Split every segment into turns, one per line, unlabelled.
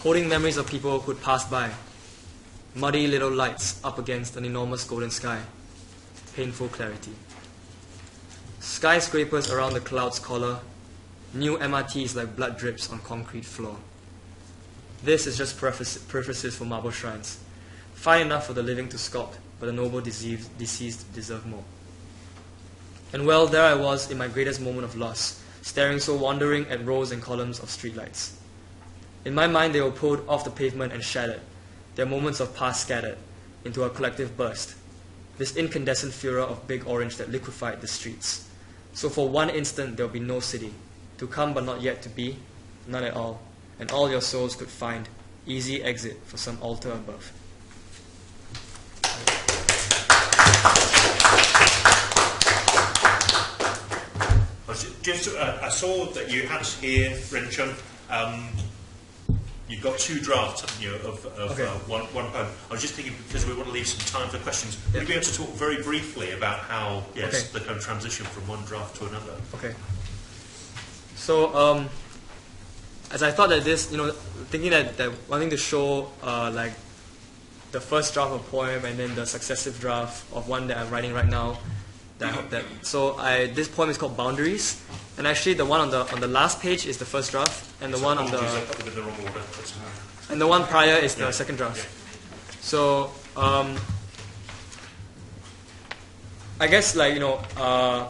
holding memories of people who'd passed by. Muddy little lights up against an enormous golden sky. Painful clarity. Skyscrapers around the cloud's collar. New MRTs like blood drips on concrete floor. This is just preface, prefaces for marble shrines. Fine enough for the living to sculpt, but the noble deceased, deceased deserve more. And well, there I was in my greatest moment of loss, staring so wandering at rows and columns of streetlights. In my mind, they were pulled off the pavement and shattered, their moments of past scattered into a collective burst, this incandescent furor of big orange that liquefied the streets. So for one instant, there will be no city, to come but not yet to be, none at all, and all your souls could find easy exit for some altar above.
Just, uh, I saw that you had here, Ren Chun, um, you've got two drafts, haven't you, of, of
Okay.
uh, one, one poem. I was just thinking, because we want to leave some time for questions, would
Yeah.
you be able to talk very briefly about how, yes,
Okay.
the kind of transition from one draft to another?
Okay. So, um, as I thought that this, you know, thinking that, that wanting to show uh, like the first draft of a poem and then the successive draft of one that I'm writing right now. That, I hope that so I this poem is called Boundaries, and actually the one on the on the last page is the first draft, and the
So
one on the
the wrong order. That's all right.
and the one prior is the
Yeah.
second draft.
Yeah.
So, um, I guess like you know, uh,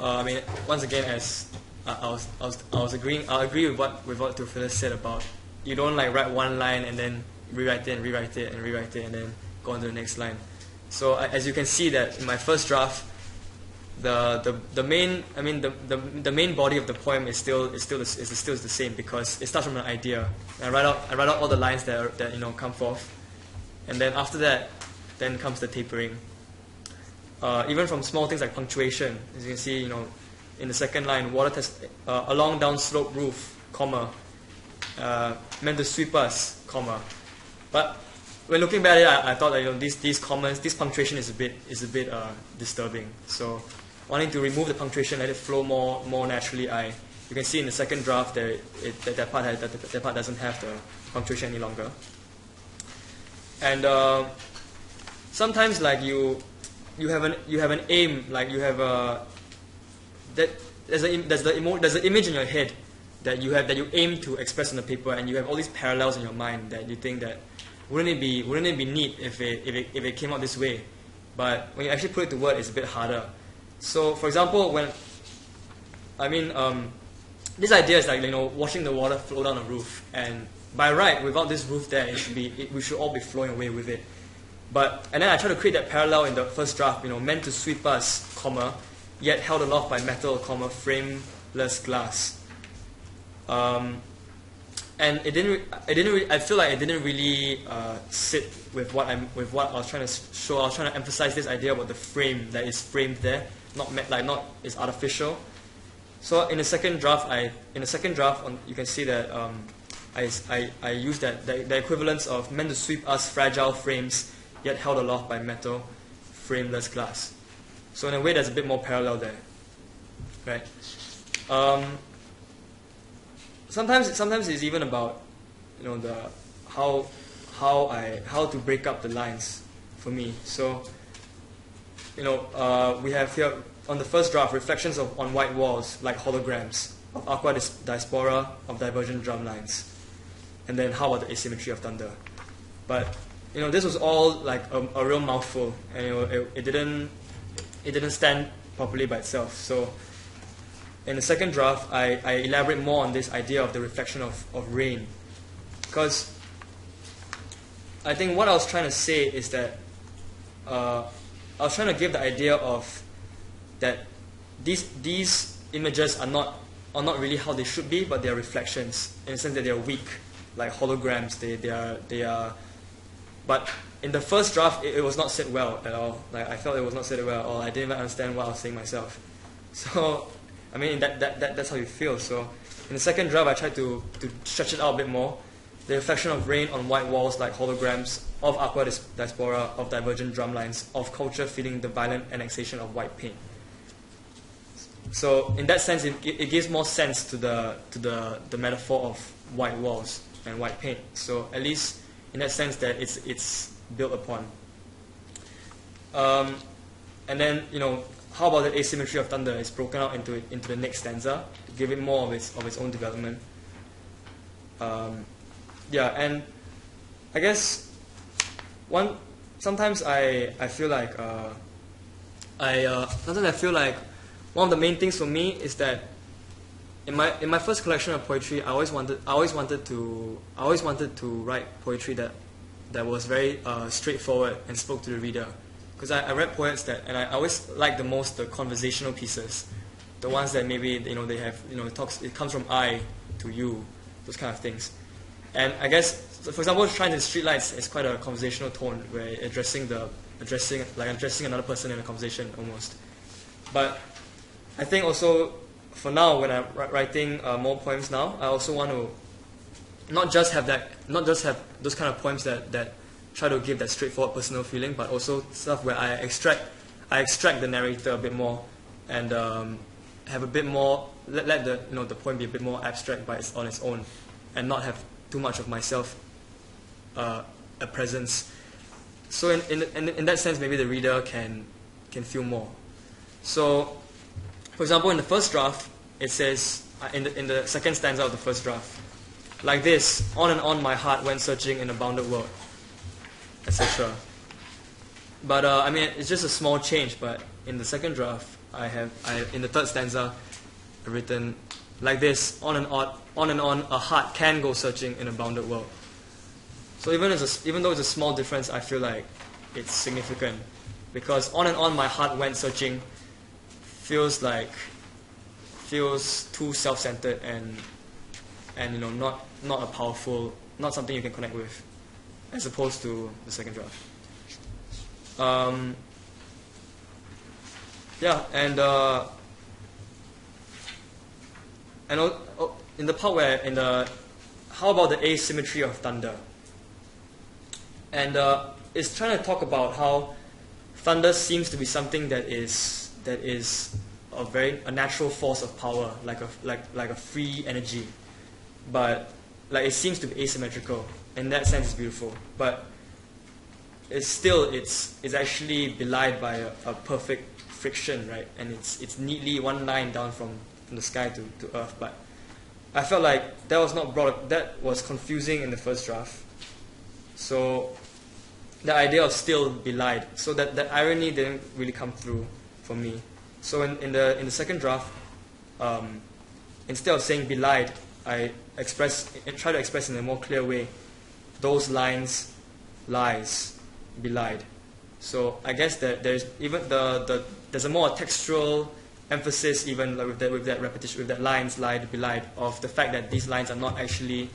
uh, I mean, once again, as I, I was, I was, I was agreeing, I agree with what with what Theophilus said about you don't like write one line and then rewrite it and rewrite it and rewrite it and then go on to the next line. So I, as you can see that in my first draft, the, the, the main I mean the, the, the main body of the poem is still is still the, is still the same because it starts from an idea. And I write out I write out all the lines that are, that you know come forth, and then after that, then comes the tapering. Uh, even from small things like punctuation, as you can see, you know, in the second line, water test uh, along down slope roof, comma, uh, meant to sweep us, comma. But when looking back at it, I, I thought that you know these these comments, this punctuation is a bit is a bit uh, disturbing. So wanting to remove the punctuation, let it flow more more naturally. I you can see in the second draft that it, that, that part has, that, that part doesn't have the punctuation any longer. And uh, sometimes like you you have an you have an aim like you have a that there's a there's the emo, there's an image in your head that you have that you aim to express on the paper and you have all these parallels in your mind that you think that wouldn't it be wouldn't it be neat if it if it, if it came out this way but when you actually put it to word it's a bit harder so for example when I mean um, this idea is like you know watching the water flow down a roof and by right without this roof there it should be it, we should all be flowing away with it but and then I try to create that parallel in the first draft, you know, meant to sweep us, comma, yet held aloft by metal, comma, frameless glass. Um, and it didn't. It didn't. I feel like it didn't really uh, sit with what I'm with what I was trying to show. I was trying to emphasize this idea about the frame that is framed there, not me- like not is artificial. So in the second draft, I in the second draft, on, you can see that um, I, I, I use that the, the equivalence of meant to sweep us fragile frames, yet held aloft by metal, frameless glass. So in a way, there's a bit more parallel there, right? Um, sometimes sometimes it's even about you know the how how I how to break up the lines for me. So you know uh, we have here on the first draft reflections of on white walls like holograms of aqua dis- diaspora of divergent drum lines, and then how about the asymmetry of thunder? But you know this was all like a, a real mouthful, and know, it, it didn't it didn't stand properly by itself. So in the second draft, I, I elaborate more on this idea of the reflection of, of rain. Because I think what I was trying to say is that uh, I was trying to give the idea of that these, these images are not, are not really how they should be, but they are reflections in the sense that they are weak, like holograms. They, they, are, they are. But in the first draft, it, it was not said well at all. Like I felt it was not said well at all. I didn't even understand what I was saying myself. So I mean, that, that, that, that's how you feel. So in the second draft, I tried to, to stretch it out a bit more. The reflection of rain on white walls like holograms of aqua diaspora, of divergent drumlines, of culture feeding the violent annexation of white paint. So in that sense, it, it gives more sense to the, to the, the metaphor of white walls and white paint. So at least in that sense that it's it's built upon. Um, and then you know how about the asymmetry of thunder? It's broken out into into the next stanza, it more of its of its own development. Um, yeah, and I guess one sometimes I I feel like uh, I uh, sometimes I feel like one of the main things for me is that in my in my first collection of poetry, I always wanted I always wanted to I always wanted to write poetry that that was very uh, straightforward and spoke to the reader. Because I, I read poets that, and I always like the most the conversational pieces, the ones that maybe you know they have you know it talks it comes from I to you, those kind of things. And I guess, for example, Shrines and Streetlights is quite a conversational tone where addressing the addressing like addressing another person in a conversation almost. But I think also for now when I'm writing uh, more poems now, I also want to not just have that, not just have those kind of poems that, that try to give that straightforward personal feeling, but also stuff where I extract, I extract the narrator a bit more and um, have a bit more, let, let the, you know, the poem be a bit more abstract by its, on its own and not have too much of myself uh, a presence. So in, in, in, in that sense, maybe the reader can, can feel more. So, for example, in the first draft, it says, uh, in the, in the second stanza of the first draft, like this, on and on my heart went searching in a bounded world, etc. But uh, I mean, it's just a small change. But in the second draft, I have, I, in the third stanza, I've written like this, on and on, on and on, a heart can go searching in a bounded world. So even, as a, even though it's a small difference, I feel like it's significant. Because on and on my heart went searching feels like, feels too self-centered and, and you know, not not a powerful, not something you can connect with, as opposed to the second draft. Um, yeah, and uh, and oh, in the part where in the how about the asymmetry of thunder? And uh, it's trying to talk about how thunder seems to be something that is that is a very a natural force of power, like a like like a free energy, but like it seems to be asymmetrical. In that sense, it's beautiful, but it's still it's it's actually belied by a, a perfect friction, right? And it's it's neatly one line down from, from the sky to, to earth. But I felt like that was not brought up, that was confusing in the first draft. So the idea of still belied, so that that irony didn't really come through for me. So in, in the in the second draft, um, instead of saying belied, I express, try to express in a more clear way those lines, lies, belied. So I guess that there's even the, the there's a more textual emphasis even like with that with that repetition with that lines lied belied of the fact that these lines are not actually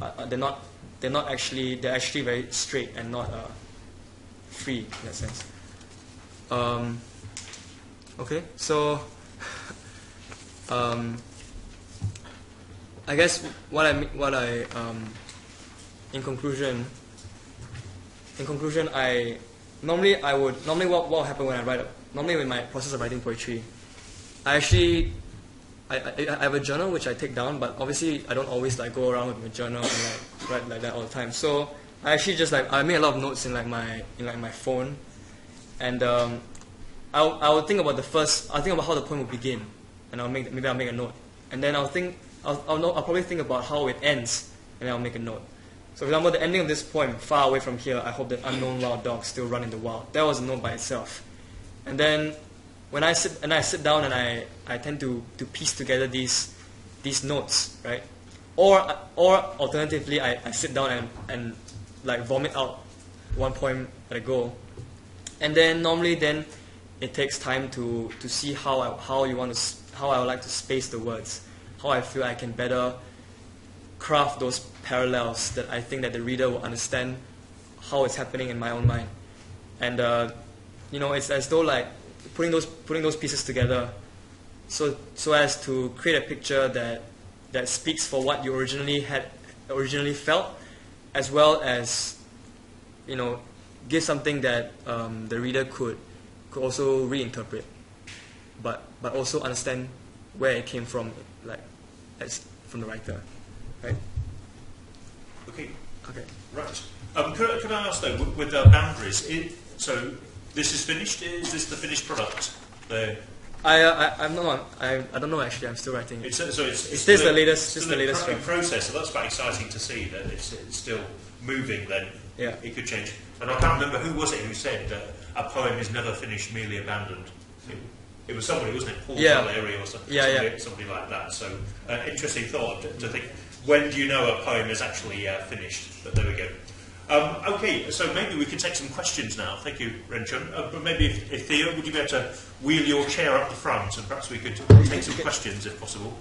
uh, uh, they're not they're not actually they're actually very straight and not uh, free in that sense. Um, okay, so um, I guess what I what I um, in conclusion in conclusion I normally I would normally what what will happen when I write a, normally in my process of writing poetry I actually I, I, I have a journal which I take down but obviously I don't always like go around with my journal and like write like that all the time so I actually just like I make a lot of notes in like my in like my phone and um, I'll, I'll think about the first I'll think about how the poem will begin and I'll make maybe I'll make a note and then I'll think I'll, I'll, know, I'll probably think about how it ends, and then I'll make a note. So, for example, the ending of this poem, far away from here, I hope that unknown wild dogs still run in the wild. That was a note by itself. And then, when I sit and I sit down and I, I tend to, to piece together these these notes, right? Or or alternatively, I, I sit down and, and like vomit out one poem at a go. And then normally then it takes time to, to see how I, how you want to how I would like to space the words how I feel I can better craft those parallels that I think that the reader will understand how it's happening in my own mind. And uh, you know, it's as though like putting those putting those pieces together, so so as to create a picture that that speaks for what you originally had originally felt, as well as you know, give something that um, the reader could could also reinterpret, but but also understand where it came from, like as from the writer. right?
Okay,
Okay.
right. Um, could, I- could I ask though, with, with uh, boundaries, it, so this is finished? Is this the finished product? The,
I, uh, I I'm not I I don't know actually. I'm still writing. it.
it's, uh, so it's, it's still
the latest-
still
this the latest
pro- process? So that's quite exciting to see that it's, it's still moving. Then
Yeah.
it could change. And I can't remember who was it who said that a poem is never finished, merely abandoned. It, it was somebody, wasn't it? Paul
Yeah.
Valery or something,
Yeah,
somebody,
yeah.
somebody like that. So uh, interesting thought to, to think. When do you know a poem is actually uh, finished? But there we go. Um, okay, so maybe we could take some questions now. Thank you, Ren Chun. Uh, but maybe if, if Theo, would you be able to wheel your chair up the front and perhaps we could take some questions if possible?